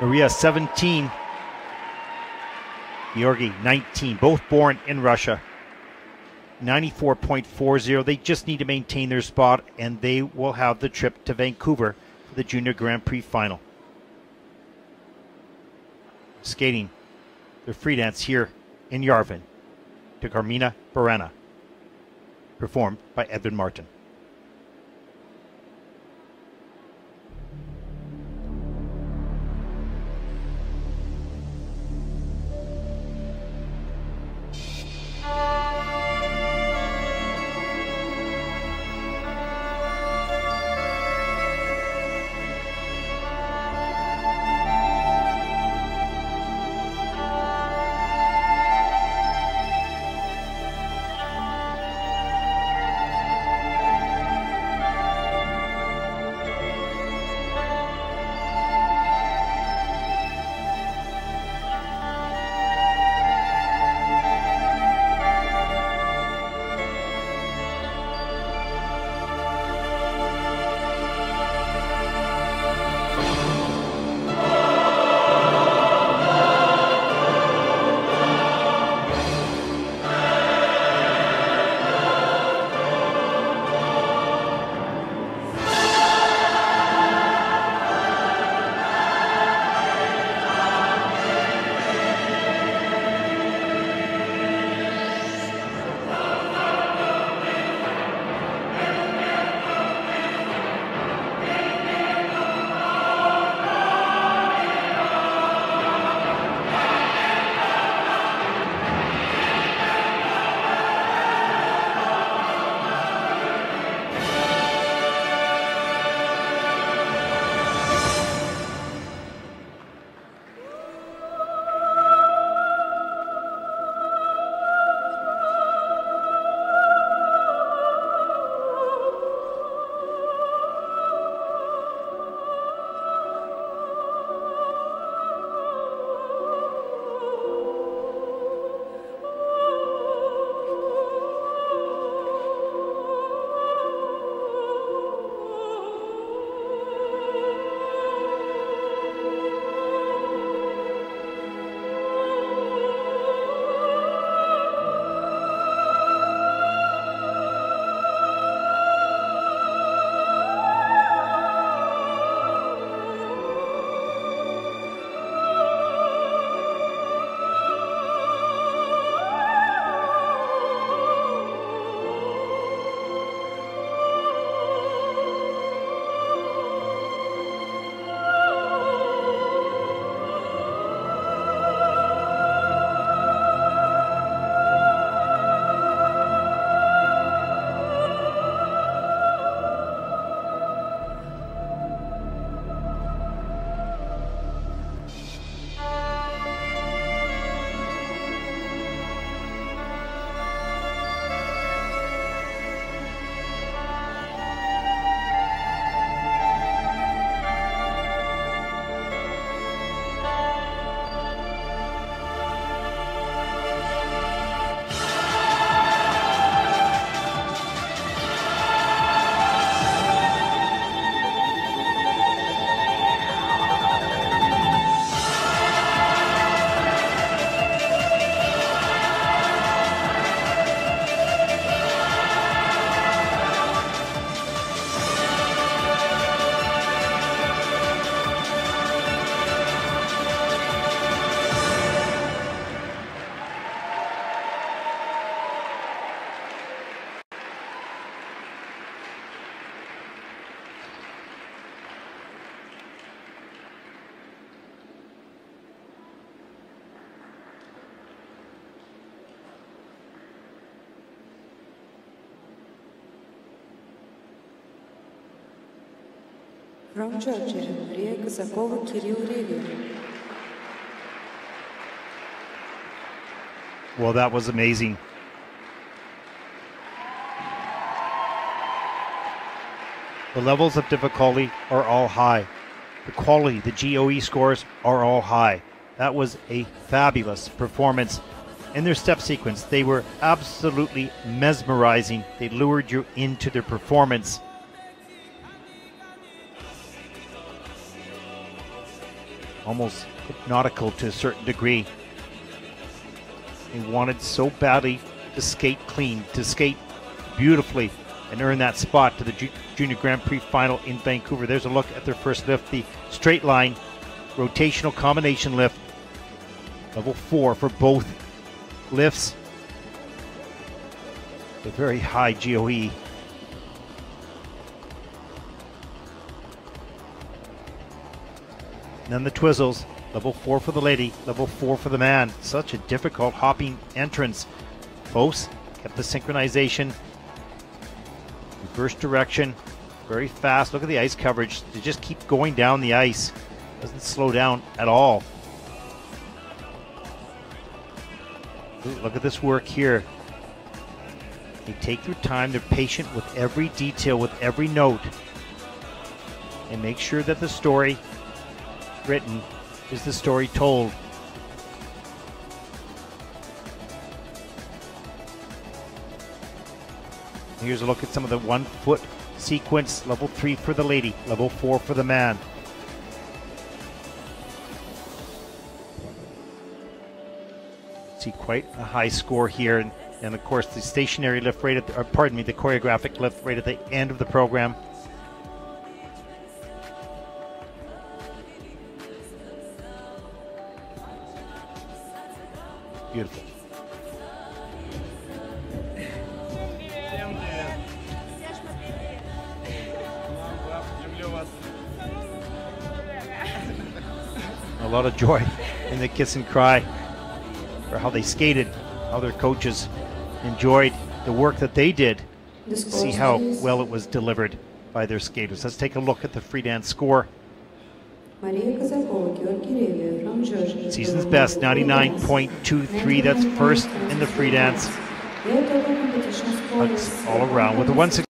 Maria 17, Georgy 19, both born in Russia. 94.40. They just need to maintain their spot and they will have the trip to Vancouver for the Junior Grand Prix final. Skating their free dance here in Yerevan to Carmina Burana, performed by Edvin Marton. Kirill Revin. Well, that was amazing. The levels of difficulty are all high. The quality, the GOE scores are all high. That was a fabulous performance. In their step sequence, they were absolutely mesmerizing. They lured you into their performance. Almost hypnotical to a certain degree. They wanted so badly to skate clean, to skate beautifully, and earn that spot to the Ju- Junior Grand Prix final in Vancouver. There's a look at their first lift, the straight line rotational combination lift, level four for both lifts. A very high. GOE. And then the Twizzles, level four for the lady, level four for the man. Such a difficult hopping entrance. Close, kept the synchronization. Reverse direction, very fast. Look at the ice coverage. They just keep going down the ice. Doesn't slow down at all. Look at this work here. They take their time, they're patient with every detail, with every note, and make sure that the story written is the story told. Here's a look at some of the one foot sequence level three for the lady, level four for the man. See quite a high score here, and, and of course the stationary lift right at, the, pardon me, the choreographic lift right at the end of the program. Beautiful. A lot of joy in the kiss and cry for how they skated, how their coaches enjoyed the work that they did. See how well it was delivered by their skaters. Let's take a look at the free dance score. Season's best, 99.23. That's first in the free dance. Their total competition score Hugs all around with the one